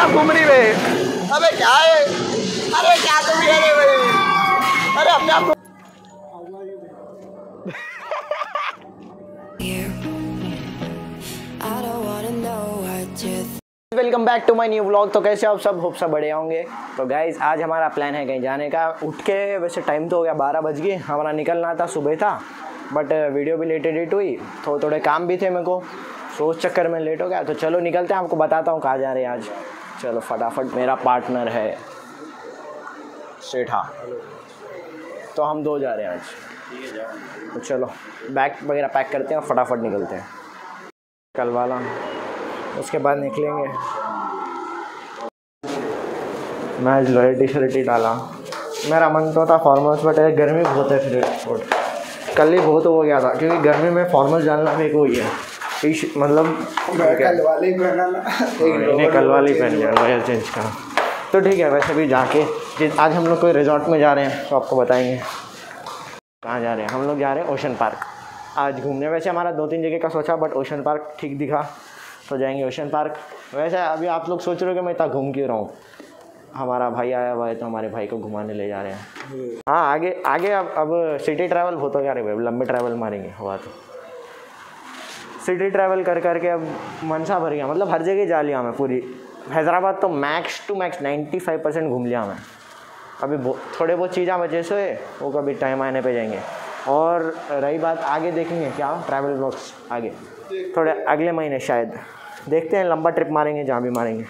क्या घूम रही है अबे क्या है? अरे क्या तुम ये रे भाई? अरे अपने आप welcome back to my new vlog तो कैसे आप सब? होप सब बड़े होंगे। तो गाइज़ आज हमारा प्लान है कहीं जाने का। उठ के वैसे टाइम तो हो गया बारह बज गए। हमारा निकलना था सुबह था। बट वीडियो भी लेट एडिट हुई। तो थोड़े काम भी थे मेरे को। सो उस चक्कर में लेट हो गया। तो चलो निकलते हैं, आपको बताता हूँ कहाँ जा रहे हैं आज। चलो फटाफट, मेरा पार्टनर है। सेठा। तो हम दो जा रहे हैं आज। तो चलो बैग वगैरह पैक करते हैं और फटाफट निकलते हैं। कल वाला। उसके बाद निकलेंगे। मैं आज लोहे टी शर्ट ही डाला। मेरा मन तो था फॉर्मल्स बट गर्मी बहुत है फिर कल ही बहुत हो गया था, क्योंकि गर्मी में फॉर्मल्स डालना मेरे को ही है। मतलब कल वाले ही पहना ना इन्हें कल वाली पहन लिया लोयर चेंज का। तो ठीक है वैसे भी जाके आज हम लोग कोई रिजॉर्ट में जा रहे हैं तो आपको बताएँगे। कहाँ जा रहे हैं? हम लोग जा रहे हैं ओशन पार्क आज घूमने। वैसे हमारा दो तीन जगह का सोचा बट ओशन पार्क ठीक दिखा तो जाएँगे ओशन पार्क वैसे अभी आप लोग सोच रहे हो कि मैं इतना घूम क्यों रहा हूँ? हमारा भाई आया हुआ है तो हमारे भाई को घुमाने ले जा रहे हैं। हाँ आगे आगे अब अब सिटी ट्रैवल बहुत हो गया रे भाई लंबे ट्रैवल मारेंगे हुआ तो। सिटी ट्रैवल कर करके अब मनसा भर गया। मतलब हर जगह जा लिया मैं पूरी। हैदराबाद तो मैक्स टू मैक्स 95 परसेंट घूम लिया मैं। अभी थोड़े बहुत चीज़ें वजह से वो कभी टाइम आने पे जाएँगे। और रही बात आगे देखेंगे क्या? ट्रैवल ब्लॉग्स आगे। थोड़े अगले महीने शायद। देखते हैं, लंबा ट्रिप मारेंगे, जहाँ भी मारेंगे।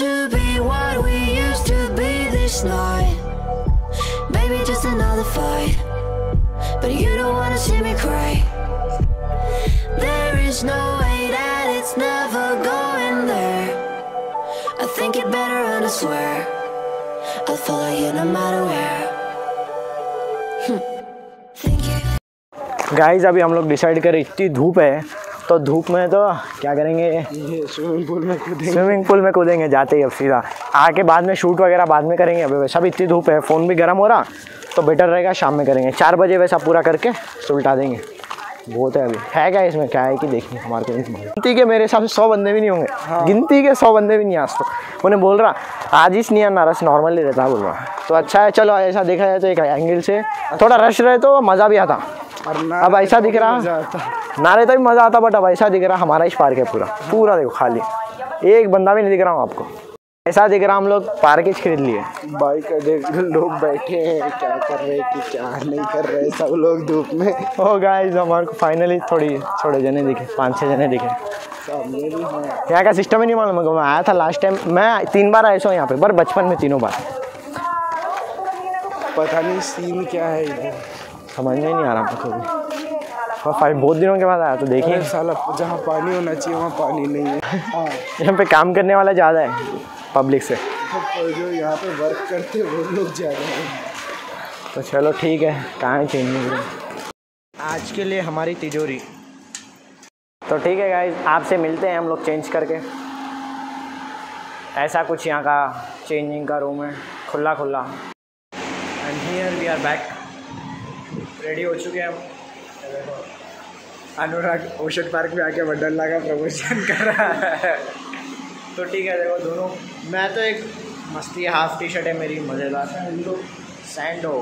To be what we used to be this night. Maybe just another fight, but you don't wanna see me cry. There is no way that it's never going there. I think it better and I swear I'll follow you no matter where. Think you. Guys अभी हम लोग decide करें इतनी धूप है तो धूप में तो क्या करेंगे? स्विमिंग पूल में कूदेंगे। स्विमिंग पूल में कूदेंगे जाते ही अब सीधा। आके बाद में शूट वगैरह बाद में करेंगे। अभी वैसा भी इतनी धूप है फ़ोन भी गर्म हो रहा तो बेटर रहेगा शाम में करेंगे। चार बजे वैसा पूरा करके सुलटा देंगे। बहुत है अभी। है क्या इसमें? क्या है कि देखिए हमारे को गिनती के मेरे हिसाब से सौ बंदे भी नहीं होंगे। हाँ। गिनती के सौ बंदे भी नहीं आज तो उन्हें बोल रहा आज इस नहीं नारस नॉर्मली रहता बोल रहा। तो अच्छा है चलो ऐसा देखा जाए तो एक एंगल से। थोड़ा रश रहे तो मज़ा भी आता। अब ऐसा दिख रहा नारे तो भी मज़ा आता बट अब ऐसा दिख रहा हमारा ही पार्क है पूरा। पूरा देखो खाली। एक बंदा भी नहीं दिख रहा हूँ आपको। ऐसा दिख रहा हम लोग पार्क ही खरीद लिए। बाइक देख लोग बैठे हैं क्या कर रहे हैं कि क्या नहीं कर रहे सब लोग धूप में। ओ गाइस हमारे को फाइनली थोड़ी थोड़े जने दिखे पाँच छः जने दिखे। हैं। यहाँ का सिस्टम ही नहीं मालूम मैं आया था लास्ट टाइम मैं तीन बार आया हूँ यहाँ पे पर बचपन में तीनों बार। पता नहीं सीन क्या है इधर। समझ में नहीं आ रहा मुझको भी। और फाइव बहुत दिनों के बाद आया तो देखिए। साला जहाँ पानी होना चाहिए वहाँ पानी नहीं है। हाँ यहाँ पे काम करने वाला ज़्यादा है पब्लिक से। तो जो यहाँ पे वर्क करते हैं वो लोग ज़्यादा हैं। तो चलो ठीक है कहाँ है चेंज नहीं आज के लिए हमारी तिजोरी। तो ठीक है गाइज़ आपसे मिलते हैं हम लोग चेंज करके। ऐसा कुछ यहाँ का चेंजिंग का रूम है खुला खुला and here we are back ready हो चुके हैं हम? अनुराग ओशन पार्क में आके वंडरला का प्रमोशन कर। रहा है तो ठीक है देखो दोनों। मैं तो एक मस्ती हाफ़ टी शर्ट है मेरी मज़ेदार। सैंडो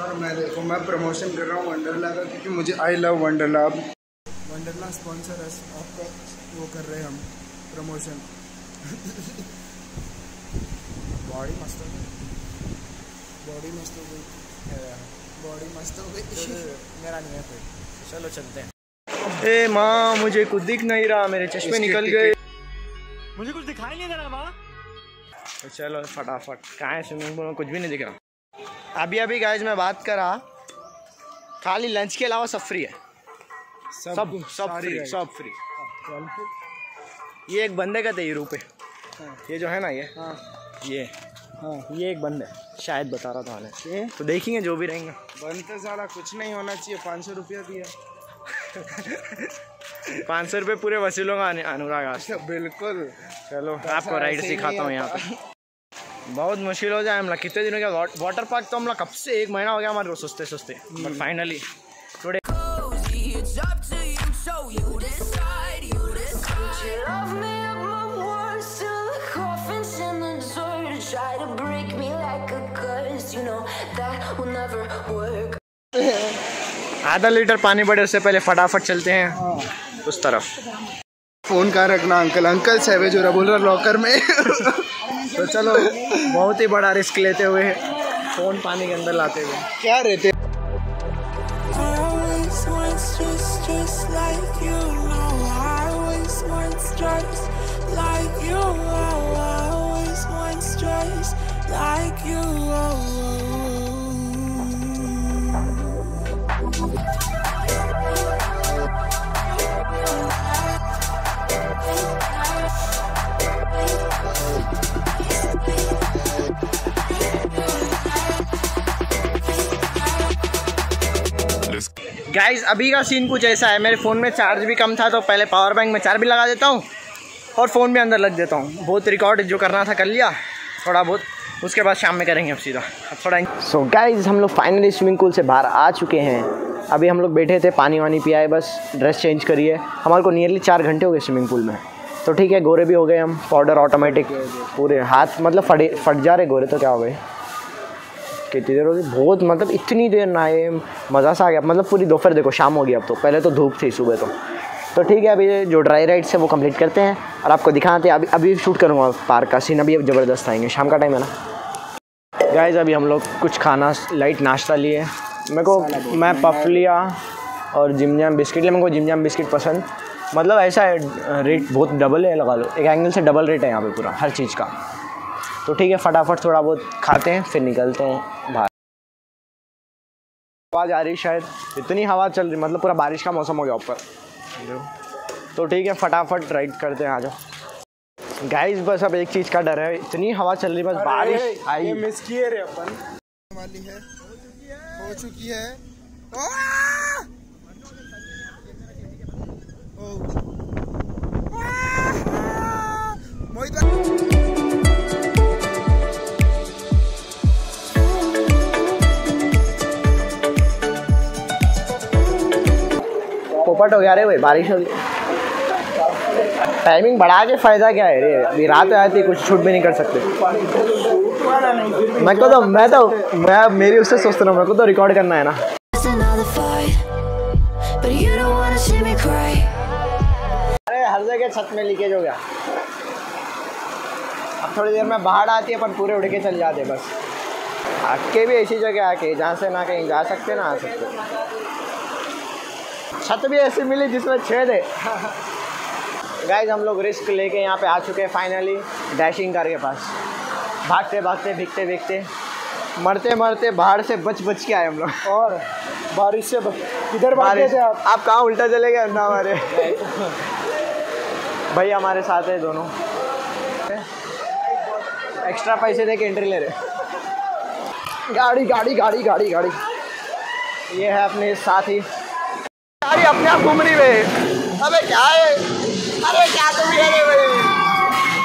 और मैं देखो मैं प्रमोशन कर रहा हूँ वंडरला का क्योंकि मुझे I love Wonderla Wonderla sponsor है आपका वो कर रहे हैं हम प्रमोशन बॉडी मस्त हो गई बॉडी मस्त हो गई बॉडी मस्त हो गई। मेरा नहीं है कोई चलो चलते हैं। ए माँ मुझे कुछ दिख नहीं रहा मेरे चश्मे निकल गए। मुझे कुछ दिखाई नहीं दे रहा माँ। तो चलो फटाफट कहाँ है स्विमिंग पूल में? कुछ भी नहीं दिख रहा। अभी अभी गाइज़ मैं बात कर रहा खाली लंच के अलावा सब फ्री है। सब सब सारी फ्री सब फ्री ये एक बंदे का थे यूरोप पे हाँ। ये जो है ना ये? हाँ। ये। हाँ ये एक बंद है। शायद बता रहा था हाल ये? तो देखेंगे जो भी रहेंगे। बंद तो सारा कुछ नहीं होना चाहिए पाँच सौ रुपया दिया। पाँच सौ रुपये पूरे वसूलूँगा का अनुराग आज। अच्छा बिल्कुल। चलो आपको राइड सिखाता हूँ यहाँ आता। पे। बहुत मुश्किल हो जाए हम लोग। कितने दिनों का वाटर पार्क तो हम लोग कब से एक महीना हो गया हमारे को सोचते but finally you know that will never work. आधा लीटर पानी पड़े उससे पहले फटाफट चलते हैं उस तरफ़। फ़ोन कहाँ रखना अंकल। अंकल सैवेज हो रहा बोल रहा लॉकर में। तो चलो बहुत ही बड़ा रिस्क लेते हुए फ़ोन पानी के अंदर लाते हुए। क्या रहते? Like you. I always want stripes like you. अभी का सीन कुछ ऐसा है। मेरे फ़ोन में चार्ज भी कम था तो पहले पावर बैंक में चार्ज भी लगा देता हूँ और फ़ोन भी अंदर लग देता हूँ। बहुत रिकॉर्ड जो करना था कर लिया। थोड़ा बहुत उसके बाद शाम में करेंगे अब सीधा। अब थोड़ा सो गाइस हम लोग फाइनली स्विमिंग पूल से बाहर आ चुके हैं। अभी हम लोग बैठे थे, पानी वानी पियाए, बस ड्रेस चेंज करिए। हमारे को नियरली चार घंटे हो गए स्विमिंग पूल में। तो ठीक है, गोरे भी हो गए हम पाउडर ऑटोमेटिक पूरे हाथ मतलब फटे, फट जा रहे गोरे तो क्या हो गए? कितनी देर हो गई? बहुत मतलब इतनी देर ना आए मज़ा सा आ गया। मतलब पूरी दोपहर देखो, शाम हो गई अब तो। पहले तो धूप थी सुबह तो। तो ठीक है अभी जो ड्राई राइड्स है वो कंप्लीट करते हैं और आपको दिखाते हैं। अभी अभी शूट करूँगा पार्क का सीन अभी अब ज़बरदस्त आएँगे। शाम का टाइम है ना? गाइज़ अभी हम लोग कुछ खाना लाइट नाश्ता लिए। मेरे को मैं पफ लिया और जिम जाम बिस्किट लिया। मेरे को जिम जाम बिस्किट पसंद। मतलब ऐसा है रेट बहुत डबल है लगा लो। एक एंगल से डबल रेट है यहाँ पे पूरा हर चीज़ का। तो ठीक है फटाफट थोड़ा बहुत खाते हैं फिर निकलते हैं बाहर। आवाज़ आ रही शायद। इतनी हवा चल रही मतलब पूरा बारिश का मौसम हो गया ऊपर। तो ठीक है फटाफट राइड करते हैं आ जाओ। गाइस बस अब एक चीज़ का डर है इतनी हवा चल रही बस बारिश आई। मिस किए रे अपन। वाली है। हो चुकी है। मोहित पोपट हो गया रे भाई बारिश हो गई। टाइमिंग बढ़ा के फ़ायदा क्या है रे? अभी रात आती कुछ छूट भी नहीं कर सकते। मैं को तो मैं तो मैं मेरी उससे सोचता हूँ मेरे को तो रिकॉर्ड करना है ना. अरे हर जगह छत में लीकेज हो गया। अब थोड़ी देर में बाहर आती है पर पूरे उड़ के चल जाते बस। आके भी ऐसी जगह आके जहाँ से ना कहीं जा सकते ना आ सकते। छत भी ऐसी मिली जिसमें छेद है। गाइज़ हम लोग रिस्क लेके यहाँ पे आ चुके हैं फाइनली डैशिंग कार के पास। भागते भागते भीगते भीगते। मरते मरते बाहर से बच बच के आए हम लोग। और बारिश से किधर भाग गए बारिश। थे आप। आप कहाँ उल्टा चले गए ना हमारे? भाई हमारे साथ है दोनों। एक्स्ट्रा पैसे दे के एंट्री ले रहे। गाड़ी गाड़ी गाड़ी गाड़ी गाड़ी। ये है अपने साथी। गाड़ी अपने आप घूम रही है अबे क्या है? अरे क्या तुम ये रे भाई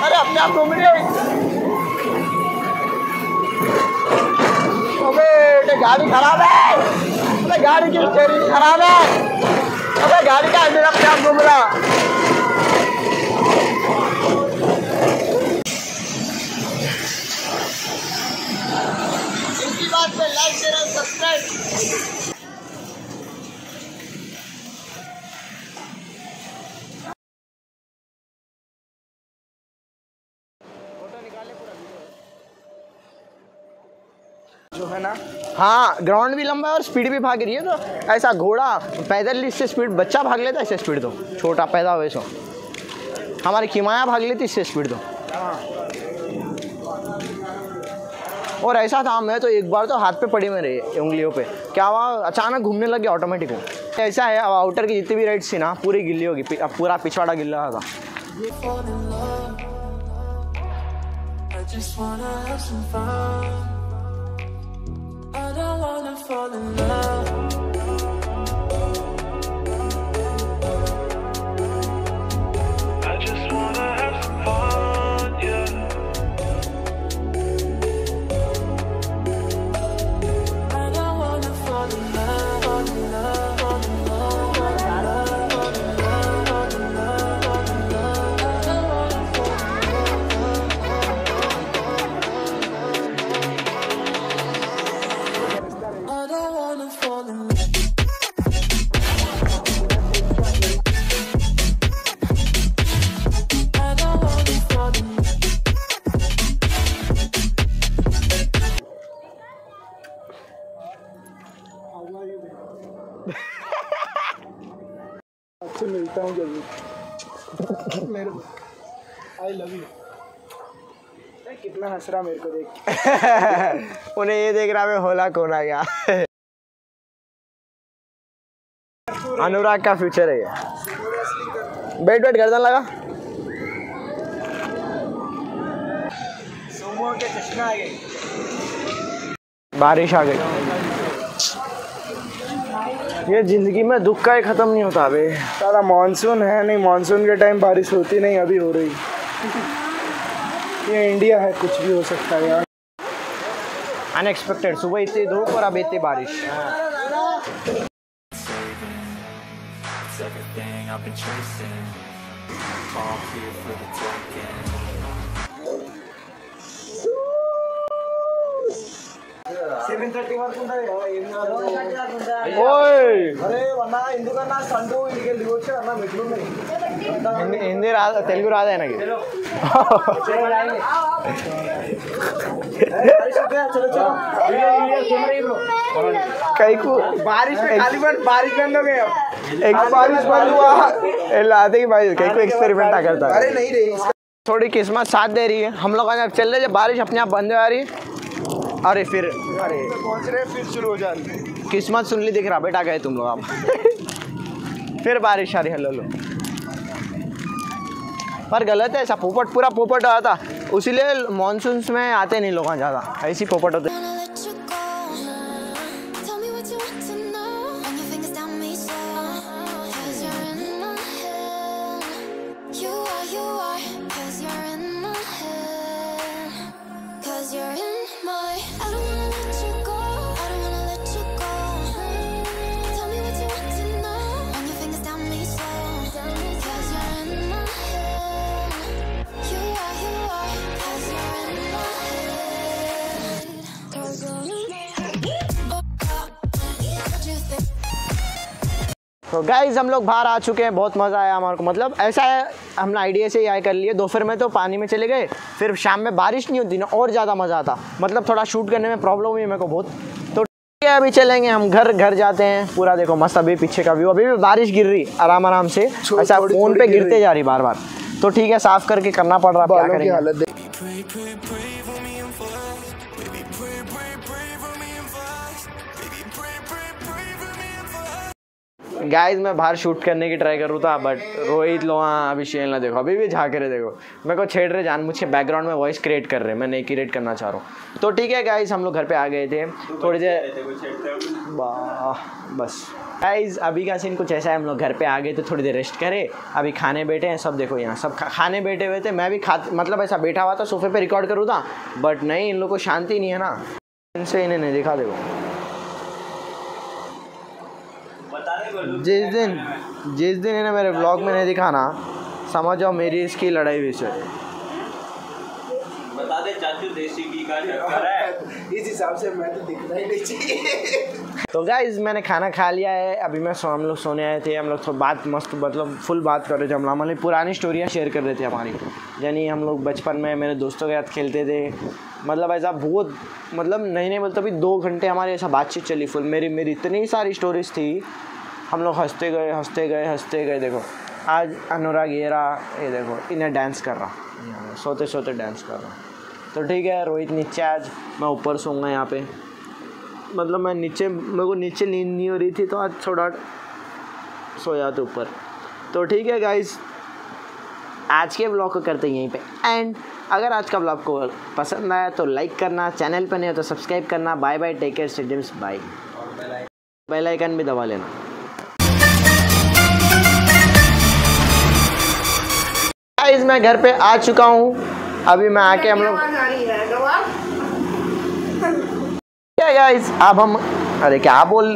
अरे अपने आप घूम रही है। अबे गाड़ी खराब है। अबे, गाड़ी की स्टेयरिंग खराब है। अबे, गाड़ी का अंदर अपने आप घूम रहा। इनकी बात पे लाइक शेयर सब्सक्राइब है ग्राउंड भी लंबा है और स्पीड भी भाग रही है तो ऐसा घोड़ा पैदल इससे स्पीड बच्चा भाग लेता है, इससे स्पीड तो छोटा पैदा हुए सो हमारी किमाया भाग लेती इससे स्पीड तो और ऐसा था मैं तो एक बार तो हाथ पे पड़ी मेरे उंगलियों पे। क्या हुआ? अचानक घूमने लग गया ऑटोमेटिक हो ऐसा है, अब आउटर की जितनी भी राइड्स थी ना, पूरी गिल्ली होगी अब पूरा पिछवाड़ा गिल्ला love. I just wanna have some fun. Wanna fall in love. I love you कितना हंस रहा मेरे को देख उन्हें ये देख रहा मैं होला कौन आ गया? अनुराग का फ्यूचर है ये। बैठ बैठ गर्दन लगा। बारिश आ गई। ये ज़िंदगी में दुख का ही खत्म नहीं होता बे सारा मानसून है नहीं मानसून के टाइम बारिश होती नहीं अभी हो रही। ये इंडिया है कुछ भी हो सकता है यार अनएक्सपेक्टेड सुबह इतनी धूप और अब इतनी बारिश It's everything I've been chasing. All here for the taking. ఓయ్ అరే అన్న ఎందుకన్నా సండు ఇంటికి వెళ్ళి వచ్చి అన్న మెట్లు ఉన్నాయి హిందీ హిందీ రాదా తెలుగు రాదా ఆయనకి चलो चलो कई को बारिश में खाली बन बारिश बंद हो गए अब एक बारिश बंद हुआ लाते ही भाई कई को एक्सपेरिमेंट करता है अरे नहीं रे थोड़ी किस्मत साथ दे रही है हम लोग अगर चल रहे जब बारिश अपने आप बंद हो जा रही है अरे फिर अरे पहुंच रहे फिर शुरू हो जा रही है किस्मत सुन ली दिख रहा बेटा गए तुम लोग अब फिर बारिश आ रही है लो लो पर गलत है, ऐसा पोपट, पूरा पोपट आता उसीलिए मानसून में आते नहीं लोग ज़्यादा। ऐसी पोपट होते तो गाइज़ हम लोग बाहर आ चुके हैं बहुत मज़ा आया हमारे को। मतलब ऐसा है हमने आइडिया से ही कर लिए। दोपहर में तो पानी में चले गए फिर शाम में बारिश नहीं होती ना और ज़्यादा मज़ा आता। मतलब थोड़ा शूट करने में प्रॉब्लम हुई मेरे को बहुत। तो ठीक है अभी चलेंगे हम घर घर जाते हैं। पूरा देखो मस्त अभी पीछे का व्यू अभी भी बारिश गिर रही आराम आराम से। ऐसा फ़ोन पर गिरते जा रही बार बार तो ठीक है साफ़ करके करना पड़ रहा है, क्या करेंगे। गाइस मैं बाहर शूट करने की ट्राई कर रहा था बट रोहित लोहा, अभिषेक ना देखो, अभी भी झाके रहे, देखो। मेरे को छेड़ रहे, जान मुझे बैकग्राउंड में वॉइस क्रिएट कर रहे, मैं नहीं क्रिएट करना चाह रहा हूँ। तो ठीक है गाइस हम लोग घर पे आ गए थे। थोड़ी देर बस। गाइस अभी का सीन कुछ ऐसा है, हम लोग घर पे आ गए थे थोड़ी देर रेस्ट करे। अभी खाने बैठे हैं, सब देखो यहाँ, सब खाने बैठे हुए थे, मैं भी खा मतलब ऐसा बैठा हुआ था, सोफे पे रिकॉर्ड करूँ था बट नहीं, इन लोग को शांति नहीं है ना। इनसे इन्हें नहीं दिखा, देखो। जिस दिन जिस दिन इन्हें मेरे ब्लॉग में नहीं दिखाना समझ जाओ मेरी इसकी लड़ाई हुई से बता दे चाचू देसी घी का चक्कर है। इस हिसाब से मैं तो दिखना ही नहीं चाहिए। तो गाइज़ मैंने खाना खा लिया है। अभी मैं सो हम लोग सोने आए थे हम लोग तो बात मस्त मतलब फुल बात कर रहे थे। हम लोग हमारी पुरानी स्टोरियाँ शेयर कर रहे थे हमारी। यानी हम लोग बचपन में मेरे दोस्तों के साथ खेलते थे। मतलब ऐसा बहुत मतलब नहीं नहीं बोलते अभी दो घंटे हमारी ऐसा बातचीत चली फुल मेरी मेरी इतनी सारी स्टोरीज थी हम लोग हँसते गए हँसते गए हँसते गए, देखो। आज अनुराग ये रहा, ये देखो, इन्हें डांस कर रहा। सोते सोते डांस कर रहा। तो ठीक है, रोहित नीचे आज। मैं ऊपर सोऊँगा यहाँ पे। मतलब मैं नीचे, मेरे को नीचे नींद नहीं हो रही थी तो आज थोड़ा सोया था ऊपर। तो ठीक है गाइज़ आज के ब्लॉग को करते हैं यहीं पे एंड अगर आज का ब्लॉग को पसंद आया तो लाइक करना चैनल पर नहीं हो तो सब्सक्राइब करना। Bye bye take care stadiums bye bell icon भी दबा लेना। गाइस मैं घर पे आ चुका हूँ। अभी मैं आके हम लोग क्या गाइस अब हम अरे क्या बोल